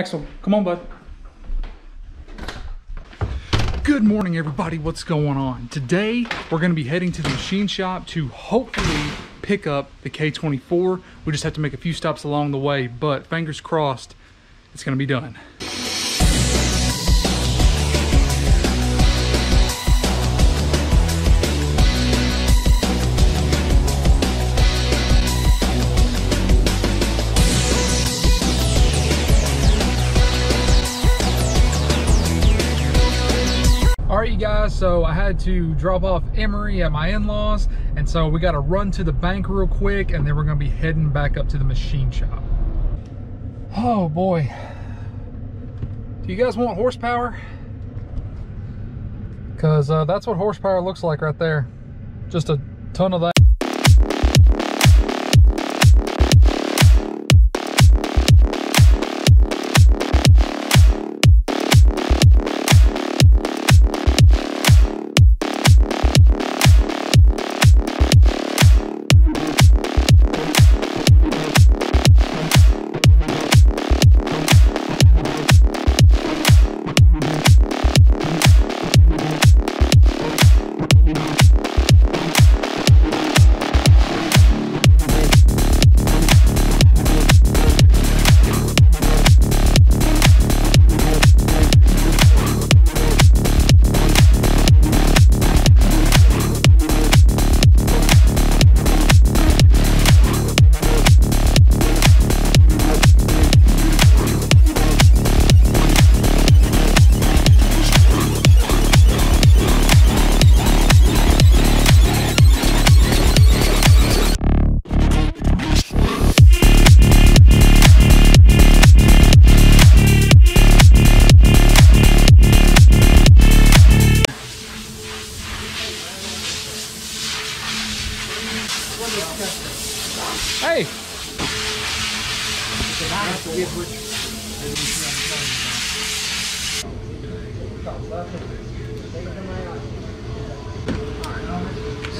Axel, come on, bud. Good morning, everybody. What's going on? Today, we're going to be heading to the machine shop to hopefully pick up the K24. We just have to make a few stops along the way, but fingers crossed, it's going to be done. So I had to drop off Emery at my in-laws, and so we got to run to the bank real quick, and then we're going to be heading back up to the machine shop. Oh, boy. Do you guys want horsepower? Because uh, that's what horsepower looks like right there. Just a ton of that.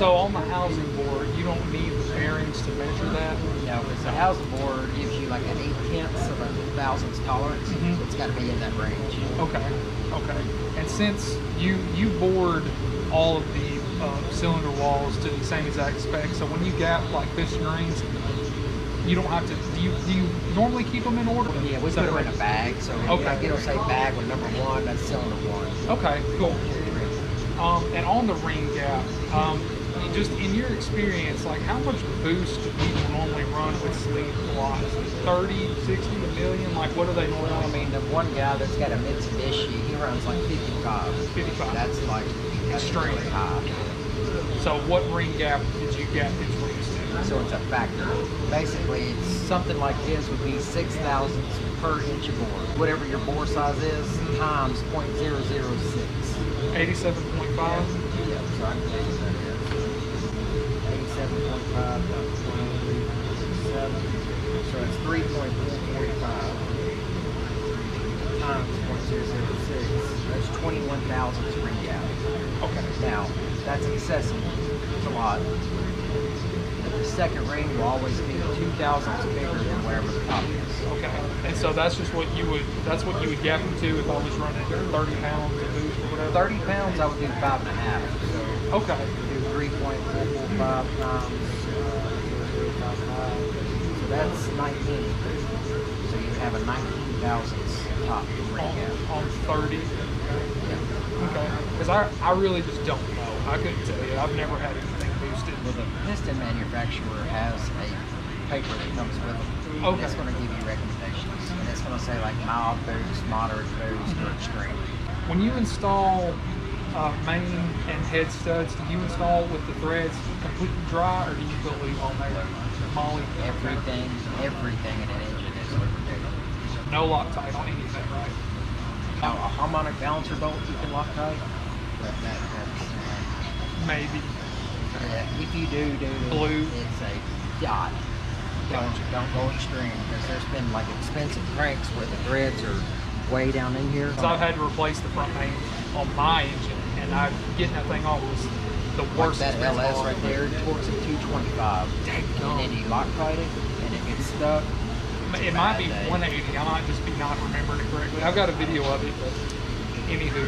So on the housing bore, you don't need the bearings to measure that? No, because the housing bore gives you like an eight tenths of a thousandths tolerance. Mhm. So it's got to be in that range. Okay, okay. And since you you bored all of the uh, cylinder walls to the same exact spec, so when you gap like piston rings, you don't have to. Do you do you normally keep them in order? Yeah, we put them in a bag. So Okay. it'll say bag with number one, that's cylinder one. Okay, cool. Um, and on the ring gap, um, just in your experience, like how much boost do people normally run with sleeve blocks? 30, million? Like what do they normally? Well, I mean, the one guy that's got a Mitsubishi, he runs like 55. 55. That's like extremely really high. So what ring gap did you get between So it's a factor. Basically, it's something like this would be six thousandths per inch of bore. Whatever your bore size is, times 0.006. 87.5? Yeah, so I. 7.5 so it's 3.45 times 0.006. That's 21,003 gallons. Okay. Now, that's excessive. It's a lot. The second ring will always be two thousandths bigger than whatever the top is. Okay. And so that's just what you would that's what you would gap them to if I was running thirty pounds? Thirty pounds I would do five and a half. Okay do three point four four five uh, zero five five. So that's nineteen. So you have a nineteen thousandths top ring On, on 30? Yeah. Okay. Because I, I really just don't know. I couldn't tell you. I've never had anything boosted. Well, the piston manufacturer has a paper that comes with it. Okay. That's going to give you recommendations, and it's going to say like mild boost, moderate boost, or extreme. When you install uh, main and head studs, do you install with the threads completely dry or do you put lube on there? Moly? Everything, everything in an engine is lubricated. No Loctite on anything, right? Now, a harmonic balancer bolt you can Loctite, but that, that's uh, Maybe. Yeah, if you do do it, Blue. it's a dot. Don't don't go extreme because there's been like expensive cranks where the threads are way down in here. Because I've had to replace the front main on my engine and I getting that thing off was the like worst. that expense LS right there, torques at 225, Dang and then you Loctite it, and it gets stuck. it might be 180. I might just be not remembering it correctly. I've got a video of it, but anywho,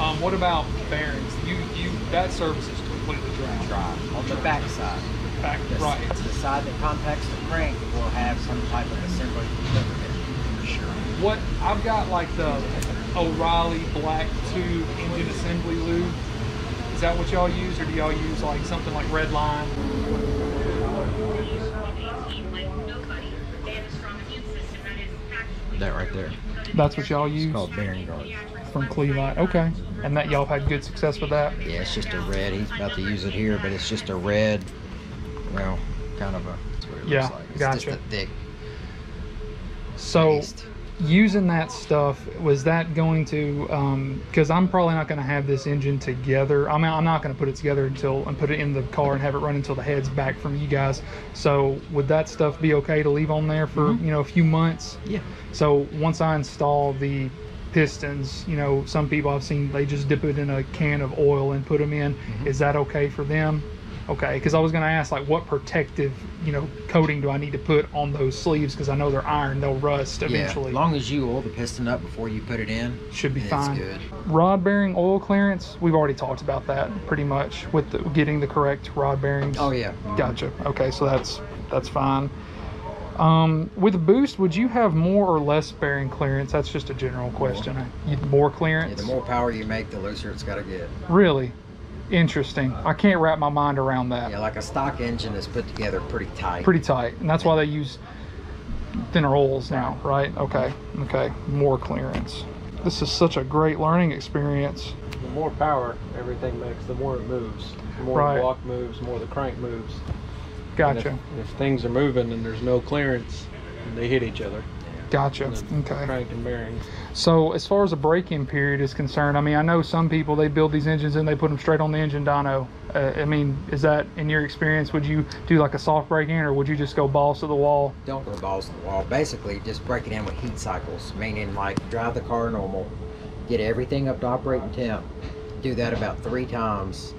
um, what about bearings? You you that service is completely dry. Dry. On the back side. Back, The, right. the side that contacts the crank will have some type of assembly for sure. What I've got like the O'Reilly black tube engine assembly lube. Is that what y'all use, or do y'all use like something like Redline? That right there. That's what y'all use It's called bearing guard. from Clevite. Okay, and that y'all had good success with that. Yeah, it's just a red. He's about to use it here, but it's just a red. Well, kind of a. That's what it Yeah, looks like. It's gotcha. just a thick So. paste. Using that stuff was that going to because i'm probably not going to have this engine together i mean i'm not going to put it together until and put it in the car and have it run until the head's back from you guys so would that stuff be okay to leave on there for Mhm. you know a few months Yeah. so once i install the pistons you know some people i've seen they just dip it in a can of oil and put them in Mhm. is that okay for them okay because i was going to ask like what protective you know coating do i need to put on those sleeves because i know they're iron they'll rust eventually Yeah. As long as you oil the piston up before you put it in, should be fine. good. Rod bearing oil clearance, we've already talked about that pretty much with the, getting the correct rod bearings. Oh yeah. Gotcha. Okay, so that's that's fine. Um, with boost, would you have more or less bearing clearance? That's just a general question. More Yeah, clearance? the more power you make, the looser it's got to get. Really interesting. I can't wrap my mind around that. Yeah, like a stock engine is put together pretty tight. Pretty tight, and that's why they use thinner holes now, right? Okay, okay, more clearance. This is such a great learning experience. The more power everything makes, the more it moves. The more Right. the block moves, the more the crank moves. Gotcha. If, if things are moving and there's no clearance, they hit each other. Gotcha. Okay. Crank and bearing. So as far as the break-in period is concerned, I mean, I know some people they build these engines and they put them straight on the engine dyno. Uh, I mean, is that in your experience? Would you do like a soft break-in, or would you just go balls to the wall? Don't go balls to the wall. Basically, just break it in with heat cycles, meaning like drive the car normal, get everything up to operating temp. Do that about three times.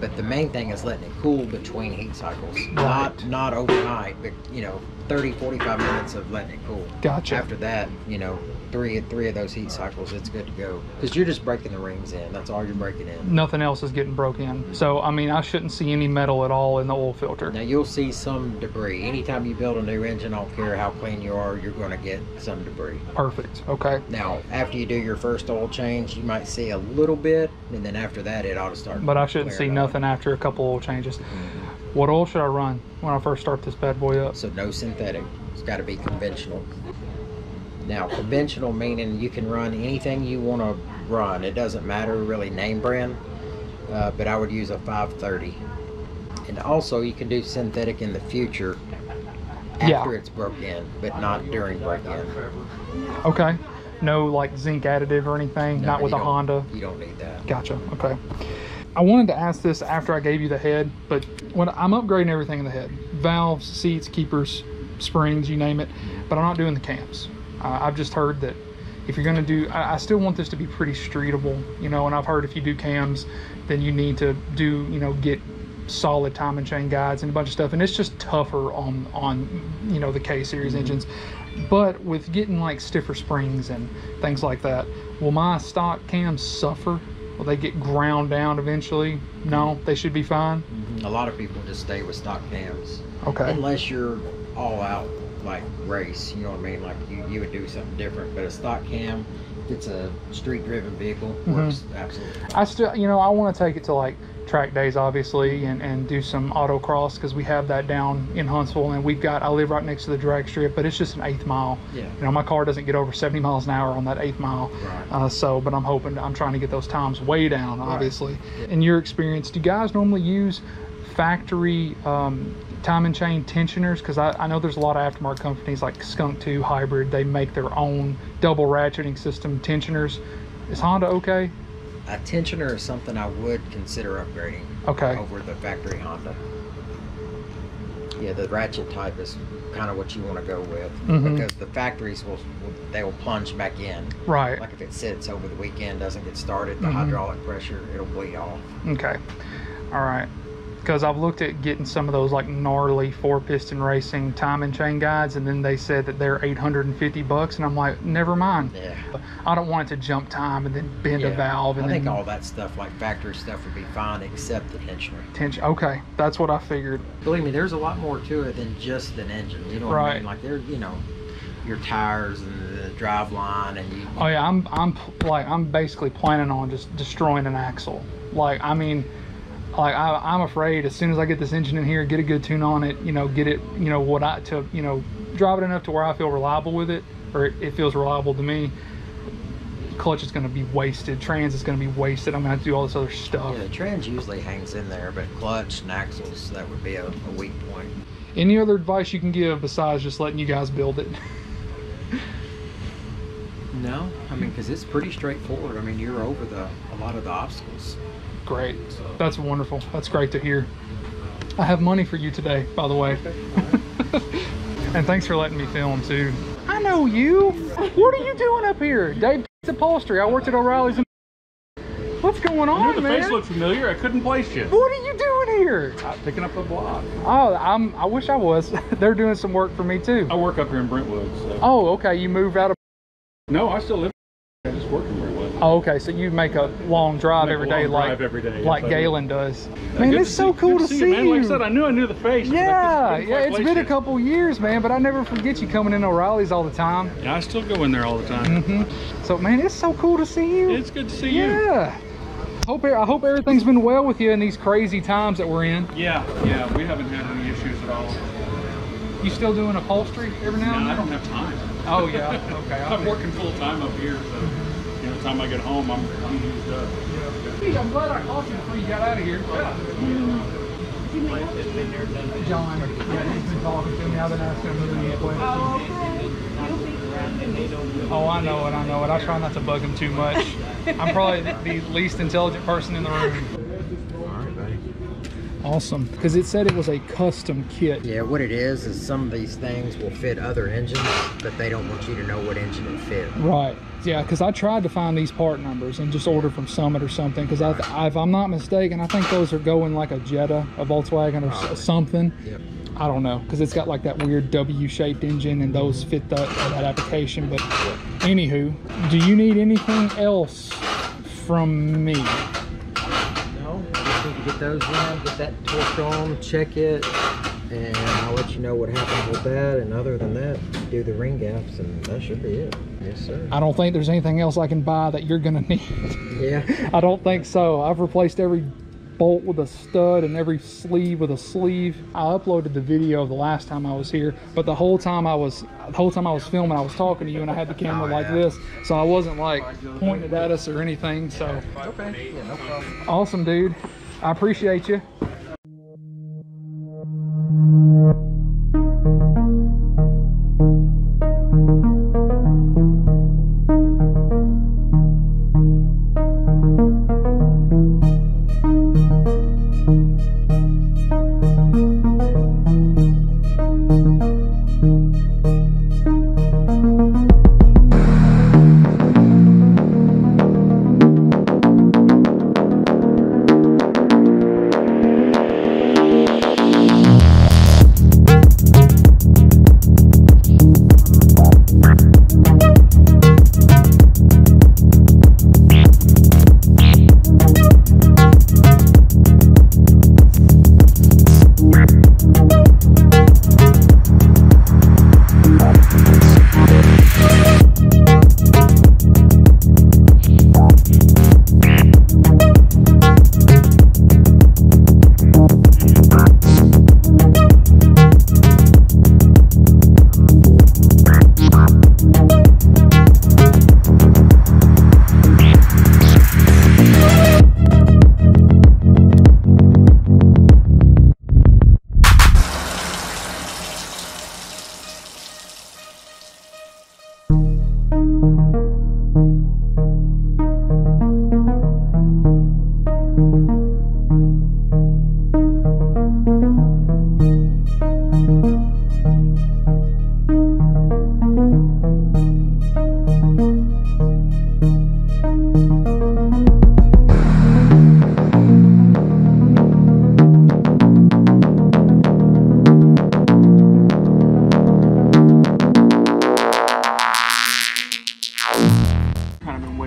But the main thing is letting it cool between heat cycles. Not not overnight, but you know, 30, 45 minutes of letting it cool. Gotcha. After that, you know, three three of those heat cycles, it's good to go. Because you're just breaking the rings in. That's all you're breaking in. Nothing else is getting broke in. So I mean, I shouldn't see any metal at all in the oil filter. Now you'll see some debris. Anytime you build a new engine, I don't care how clean you are, you're going to get some debris. Perfect. Okay. Now, after you do your first oil change, you might see a little bit, and then after that, it ought to start. But I shouldn't see nothing after a couple oil changes. Mm-hmm. What oil should I run when I first start this bad boy up? So no synthetic. It's got to be conventional. Now, conventional meaning you can run anything you want to run. It doesn't matter really name brand, uh, but I would use a 530. And also, you can do synthetic in the future Yeah. after it's broke in, but not during break in. Okay. No like zinc additive or anything. No, Not with a Honda. You don't need that. Gotcha. Okay. I wanted to ask this after I gave you the head, but when I'm upgrading everything in the head, valves, seats, keepers, springs, you name it, but I'm not doing the cams. Uh, I've just heard that if you're going to do, I, I still want this to be pretty streetable, you know, and I've heard if you do cams, then you need to do, you know, get solid timing chain guides and a bunch of stuff, and it's just tougher on on you know the K series engines. But with getting like stiffer springs and things like that, will my stock cams suffer? Will they get ground down eventually? No, they should be fine. A lot of people just stay with stock cams. Okay. Unless you're all out like race, you know what I mean? Like you, you would do something different. But a stock cam, it's a street driven vehicle, mm-hmm. works absolutely fine. I still, you know, I want to take it to like track days, obviously, and, and do some autocross because we have that down in Huntsville, and we've got. I live right next to the drag strip, but it's just an eighth mile. Yeah. You know, my car doesn't get over 70 miles an hour on that eighth mile. Right. Uh, so, but I'm hoping, I'm trying to get those times way down, obviously. Yeah. In your experience, do guys normally use factory um, timing chain tensioners? Because I, I know there's a lot of aftermarket companies like Skunk 2 Hybrid, they make their own double ratcheting system tensioners. Is Honda okay? A tensioner is something I would consider upgrading Okay. over the factory Honda. Yeah, the ratchet type is kind of what you want to go with Mhm. because the factories will, they will plunge back in. Right. Like if it sits over the weekend, doesn't get started, the Mhm. hydraulic pressure it'll bleed off. Okay. All right. Because I've looked at getting some of those like gnarly four piston racing timing chain guides, and then they said that they're 850 bucks, and I'm like, never mind. Yeah. I don't want it to jump time and then bend a valve and I then think all that stuff, like factory stuff, would be fine except the tensioner. tension. Okay, that's what I figured. Believe me, there's a lot more to it than just an engine. You know what I mean? Like there, you know, your tires and the drive line, and you. Oh yeah, I'm I'm like I'm basically planning on just destroying an axle. Like I mean, like I, I'm afraid as soon as I get this engine in here, get a good tune on it, you know, get it, you know, what I to you know, drive it enough to where I feel reliable with it, or it, it feels reliable to me. Clutch is going to be wasted. Trans is going to be wasted. I'm going to have to do all this other stuff. Yeah, the trans usually hangs in there, but clutch and axles, that would be a, a weak point. Any other advice you can give besides just letting you guys build it? No, I mean, because it's pretty straightforward. I mean, you're over the a lot of the obstacles. Great. That's wonderful. That's great to hear. I have money for you today, by the way. and thanks for letting me film too. I know you. What are you doing up here? Dave it's Upholstery. I worked at O'Reilly's. In- What's going on, I the man? face looked familiar. I couldn't place you. what are you doing here? Uh, picking up a block. Oh, I'm. I wish I was. They're doing some work for me too. I work up here in Brentwood. So. Oh, okay. You moved out of. No, I still live. I just work in. Oh, okay. So you make a long drive Make a long like drive every day, like do. Galen does. Uh, Man, it's so see- cool to see you, man. Like I said, I knew I knew the face. Yeah, yeah, it's been a couple years, man, but I never forget you coming in O'Reilly's all the time. Yeah, I still go in there all the time. hmm So, man, it's so cool to see you. It's good to see you. yeah. Hope I hope everything's been well with you in these crazy times that we're in. Yeah, yeah. We haven't had any issues at all. You still doing upholstery every now No, and I don't have time. Oh yeah, okay. I'm working full time up here, so you know, the time I get home, I'm, I'm used up. Hey, I'm glad I caught you before you got out of here. John, yeah, he's been talking to me. I've been asking him a million questions. Oh, I know it. I know it. I try not to bug him too much. I'm probably the the least intelligent person in the room. Right. Awesome, because it said it was a custom kit. Yeah, what it is is some of these things will fit other engines, but they don't want you to know what engine it fit. Right. Yeah, because I tried to find these part numbers and just order from Summit or something. Because I, if I'm not mistaken, I think those are going like a Jetta, a Volkswagen, or s- something. Yep. I don't know because it's got like that weird W-shaped engine, and those fit that that application. But anywho, do you need anything else from me? No, I just need to get those in, get that torqued on, check it, and I'll let you know what happens with that. And other than that, do the ring gaps, and that should be it. Yes, sir. I don't think there's anything else I can buy that you're gonna need. Yeah. I don't think so. I've replaced every bolt with a stud and every sleeve with a sleeve. I uploaded the video of the last time I was here, but the whole time I was the whole time I was filming, I was talking to you and I had the camera Oh, like yeah. this, so I wasn't like pointed at us or anything. So Okay. Yeah, no problem. awesome, dude. I appreciate you.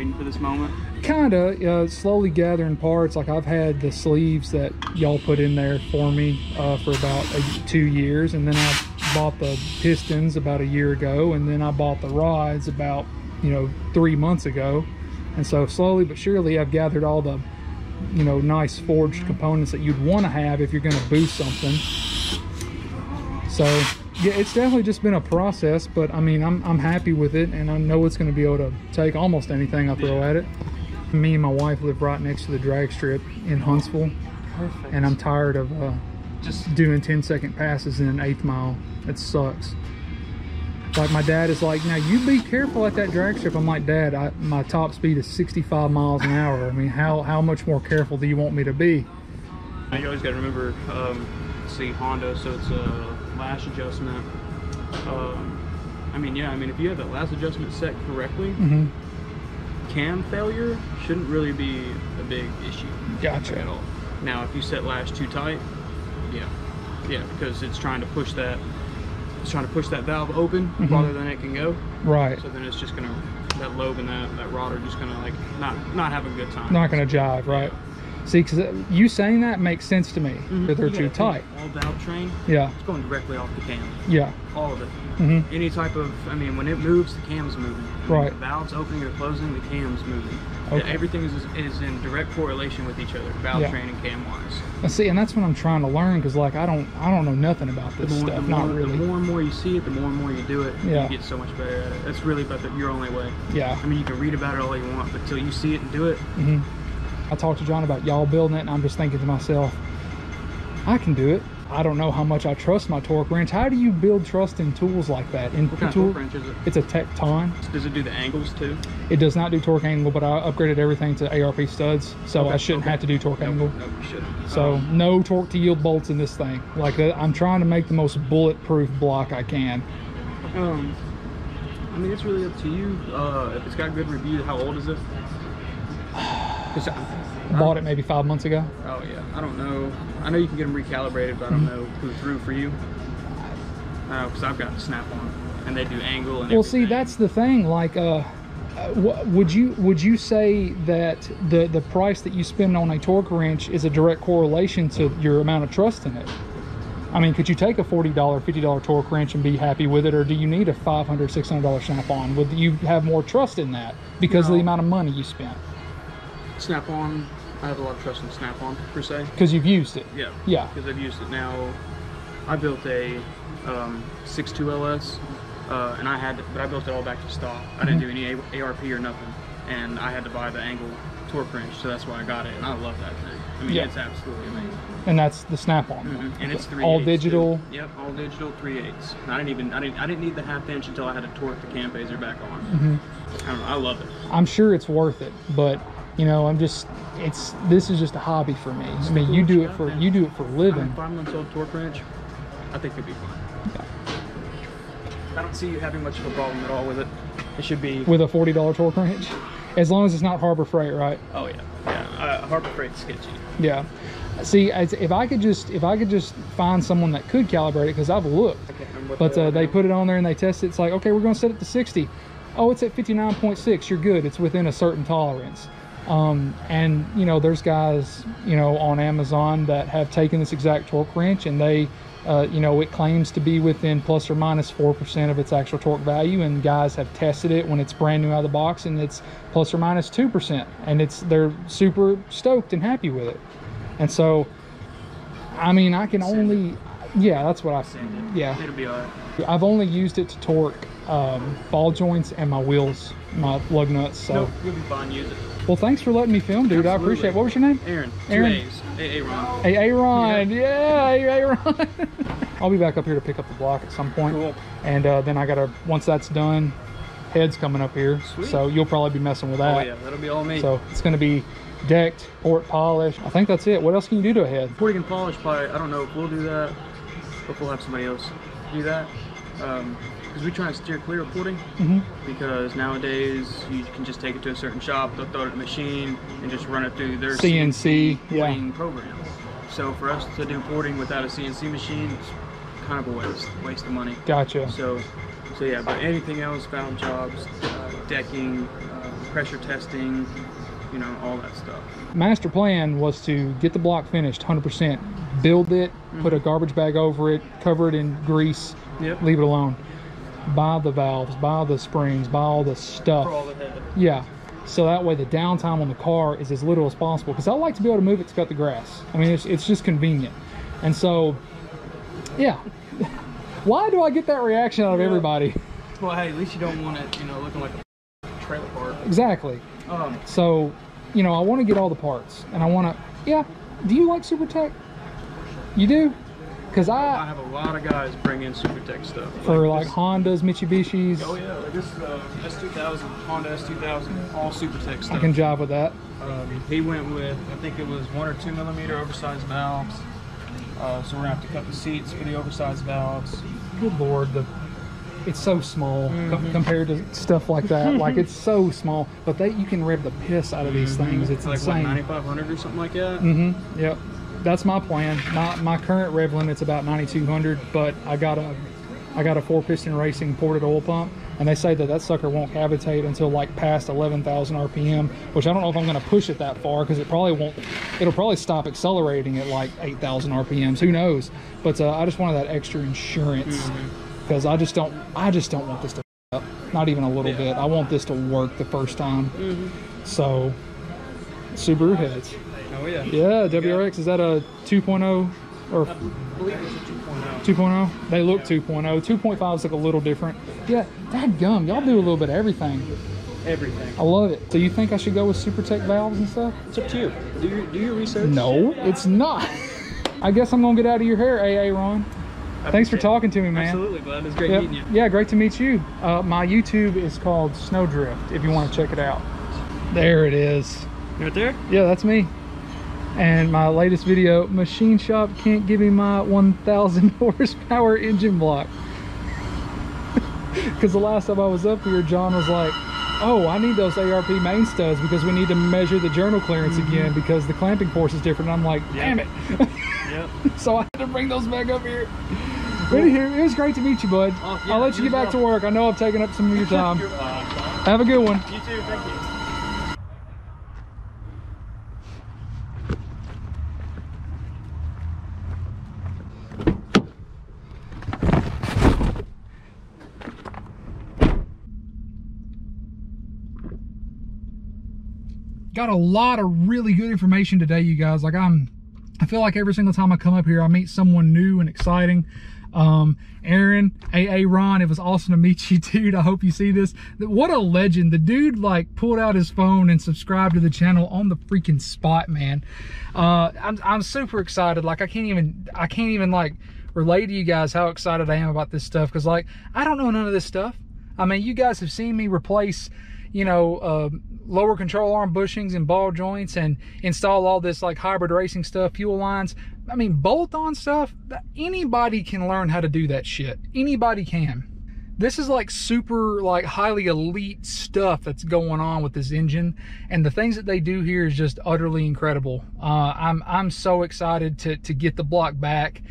Waiting for this moment? Kinda, uh, slowly gathering parts. Like I've had the sleeves that y'all put in there for me uh, for about a, two years, and then I bought the pistons about a year ago, and then I bought the rods about you know three months ago, and so slowly but surely I've gathered all the you know nice forged components that you'd want to have if you're going to boost something. So yeah, it's definitely just been a process, but I mean, I'm, I'm happy with it, and I know it's going to be able to take almost anything I throw at it. Me and my wife live right next to the drag strip in Huntsville, Perfect. and I'm tired of uh, just doing 10 second passes in an eighth mile. It sucks. Like my dad is like, now you be careful at that drag strip. I'm like, Dad, I, my top speed is 65 miles an hour. I mean, how how much more careful do you want me to be? you always got to remember, um, see Honda, so it's a lash adjustment. Um, I mean, yeah, I mean, if you have that lash adjustment set correctly, hmm cam failure shouldn't really be a big issue Gotcha. at all. Now, if you set lash too tight, yeah, yeah, because it's trying to push that, it's trying to push that valve open Mhm. farther than it can go. Right. So then it's just gonna, that lobe and that that rod are just gonna like not not have a good time. Not going to jive, right? See, because you saying that makes sense to me. Mhm. They're You too tight. All valve train, Yeah. it's going directly off the cam. Yeah. All of it. hmm Any type of, I mean, when it moves, the cam's moving. When Right. The valve's opening or closing, the cam's moving. Okay. Everything is, is in direct correlation with each other, valve Yeah. train and cam wise. And see, and that's what I'm trying to learn because, like, I don't, I don't know nothing about this more, stuff. the, more, Not really. the more and more you see it, the more and more you do it, Yeah. you get so much better at it. That's really about the, your only way. Yeah. I mean, you can read about it all you want, but till you see it and do it, hmm I talked to John about y'all building it, and I'm just thinking to myself, I can do it. I don't know how much I trust my torque wrench. How do you build trust in tools like that? In what kind tool, of torque wrench is it? It's a Tekton. Does it do the angles too? It does not do torque angle, but I upgraded everything to ARP studs, so Okay, I shouldn't okay. have to do torque Nope, angle. nope, you shouldn't. So Um, no torque to yield bolts in this thing. Like I'm trying to make the most bulletproof block I can. Um, I mean, it's really up to you. Uh, if it's got good review, how old is it? 'Cause I, bought it maybe five months ago. Oh yeah, I don't know. I know you can get them recalibrated, but I Mm-hmm. don't know who threw for you. I know because I've got the snap-on, and they do angle and. Well, see, that's the thing. Like, uh, would you would you say that the the price that you spend on a torque wrench is a direct correlation to your amount of trust in it? I mean, could you take a forty dollar, fifty dollar torque wrench and be happy with it, or do you need a five hundred, six hundred dollar $600 snap-on? Would you have more trust in that because of the amount of money you spent? Snap-on. I have a lot of trust in Snap-on per se. Because you've used it. Yeah. Yeah. Because I've used it now. I built a um, 6.2 LS, uh, and I had, to, but I built it all back to stock. I didn't do any A- ARP or nothing, and I had to buy the angle torque wrench, so that's why I got it, and I love that thing. I mean, Yeah. it's absolutely amazing. And that's the snap-on. Mhm. And it's three all digital. too. Yep, all digital, three eighths. I didn't even, I didn't, I didn't need the half inch until I had to torque the cam phaser back on. Mm -hmm. I don't know, I love it. I'm sure it's worth it, but you know, I'm just it's this is just a hobby for me. I mean, you do it for you do it for a I mean, living. five months old torque wrench, I think it'd be fine. I don't see you having much of a problem at all with it. It should be. with a forty dollar torque wrench, as long as it's not Harbor Freight, right? Oh yeah, yeah. Uh, Harbor Freight's sketchy. Yeah. See, as, if I could just if I could just find someone that could calibrate it, because I've looked, I can't remember but they uh, they put it on there and they test it. It's like, okay, we're going to set it to sixty. Oh, it's at fifty nine point six. You're good. It's within a certain tolerance. Um, and you know, there's guys you know on Amazon that have taken this exact torque wrench and they. Uh, you know, it claims to be within plus or 4% of its actual torque value, and guys have tested it when it's brand new out of the box and it's plus or 2%. And it's they're super stoked and happy with it. And so, I mean, I can Send it. only, yeah, that's what I, Send it. yeah. It'll be alright. I've only used it to torque um, ball joints and my wheels, my lug nuts. So, Nope, you'll be fine. Use it. Well, thanks for letting me film, dude. I appreciate it. What was your name? Aaron. Aaron. A's. A- Aaron. Hey, Aaron. Yeah, hey, Aaron. I'll be back up here to pick up the block at some point. Cool. And uh, then I got to, once that's done, head's coming up here. Sweet. So you'll probably be messing with that. Oh yeah, that'll be all me. So it's going to be decked, port polished. I think that's it. What else can you do to a head? Porting and polish, probably. I don't know if we'll do that, if we'll have somebody else do that. Um, because we try and steer clear of porting. hmm Because nowadays you can just take it to a certain shop, they'll throw it in a machine and just run it through their CNC, yeah. porting program. So for us to do porting without a CNC machine, it's kind of a waste, waste of money. Gotcha. So, so yeah. But anything else, valve jobs, uh, decking, uh, pressure testing, you know, all that stuff. Master plan was to get the block finished 100%, build it, put a garbage bag over it, cover it in grease, Yep. leave it alone. Buy the valves, buy the springs, buy all the stuff. All. Yeah. So that way the downtime on the car is as little as possible because I like to be able to move it to cut the grass. I mean, it's, it's just convenient. And so, yeah. Why do I get that reaction out of Yeah. everybody? Well, hey, at least you don't want it, you know, looking like a trailer park. Exactly. Um, So, you know, I want to get all the parts and I want to, yeah. Do you like Super Tech? You do? Because I I, have a lot of guys bring in super tech stuff. for like this- Hondas, Mitsubishis, Oh yeah, like this uh, S2000, Honda S2000, all super tech stuff. I can jive with that. Um, he went with, I think it was one or two millimeter oversized valves. Uh, so we're gonna have to cut the seats for the oversized valves. Good lord, the it's so small co- Mhm. compared to stuff like that. like it's so small, but they you can rev the piss out of these things. It's like what, insane. 9500 or something like that. Mm-hmm. Yep. That's my plan. My my current rev limit's about 9200, but I got a I got a four piston racing ported oil pump, and they say that that sucker won't cavitate until like past 11,000 RPM, which I don't know if I'm going to push it that far because it probably won't. It'll probably stop accelerating at like 8,000 RPMs. Who knows? But uh, I just wanted that extra insurance because I just don't I just don't want this to up. Not even a little Yeah. bit. I want this to work the first time. Mhm. So Subaru heads. Oh yeah. Yeah, WRX is that a 2.0 or I believe it's a 2.0. 2.0? They look 2.0. 2.5 is like a little different. Yeah, that gum. Y'all do a little bit of everything. Everything. I love it. So you think I should go with Super Tech valves and stuff? It's up to you. Do your, do your research. No, it's not. I guess I'm gonna get out of your hair, AA Ron. I Thanks for talking to me, man. Absolutely, glad. It's great Yep. meeting you. Yeah, great to meet you. Uh, my YouTube is called Snowdrift. If you want to check it out, there it is. Right there? Yeah, that's me. And my latest video, Machine Shop can't give me my 1,000 horsepower engine block. Because the last time I was up here, John was like, oh, I need those ARP main studs because we need to measure the journal clearance mm-hmm. again because the clamping force is different. And I'm like, damn it. Yep. so I had to bring those back up here. But anywho, it was great to meet you, bud. Oh, yeah, I'll let you get back to work. I know I've taken up some of your time. Have a good one. You too. Thank you. Got a lot of really good information today, you guys. Like I'm, I feel like every single time I come up here, I meet someone new and exciting. Um, Aaron, AA Ron, it was awesome to meet you, dude. I hope you see this. What a legend. The dude like pulled out his phone and subscribed to the channel on the freaking spot, man. Uh, I'm, I'm super excited. Like I can't even, I can't even like relate to you guys how excited I am about this stuff. Cause like, I don't know none of this stuff. I mean, you guys have seen me replace, you know, uh, lower control arm bushings and ball joints and install all this like hybrid racing stuff, fuel lines. I mean, bolt on stuff, anybody can learn how to do that shit. Anybody can. This is like super, like highly elite stuff that's going on with this engine. And the things that they do here is just utterly incredible. Uh, I'm, I'm so excited to, to get the block back,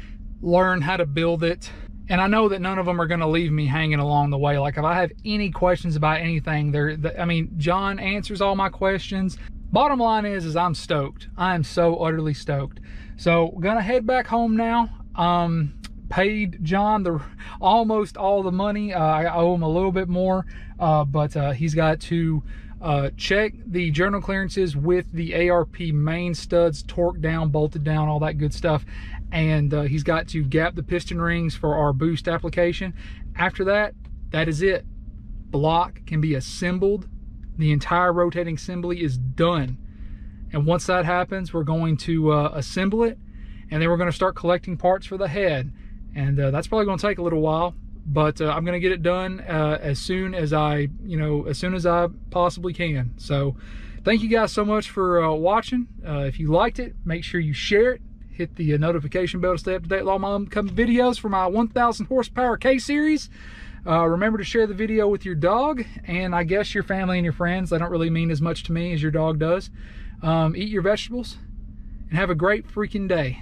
learn how to build it. And I know that none of them are going to leave me hanging along the way. Like if I have any questions about anything, there, I mean, John answers all my questions. Bottom line is, is I'm stoked. I am so utterly stoked. So gonna head back home now. Um, paid John the almost all the money. Uh, I owe him a little bit more, uh, but uh, he's got to uh, check the journal clearances with the ARP main studs, torque down, bolted down, all that good stuff. And uh, he's got to gap the piston rings for our boost application. After that, that is it. Block can be assembled. The entire rotating assembly is done. And once that happens, we're going to uh, assemble it and then we're going to start collecting parts for the head. And uh, that's probably going to take a little while, but uh, I'm going to get it done uh, as soon as I, you know, as soon as I possibly can. So thank you guys so much for uh, watching. Uh, if you liked it, make sure you share it. Hit the uh, notification bell to stay up to date with all my upcoming videos for my 1000 horsepower K series. Uh, remember to share the video with your dog and I guess your family and your friends. They don't really mean as much to me as your dog does. Um, eat your vegetables and have a great freaking day.